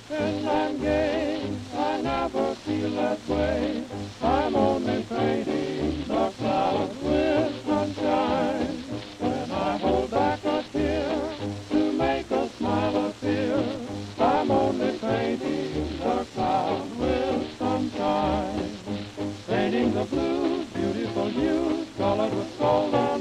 pretend I'm gay. I never feel that way. I'm only fading the clouds with sunshine. When I hold back a tear to make a smile appear, I'm only fading the clouds with sunshine. Fading the blue, beautiful hue, colored with gold.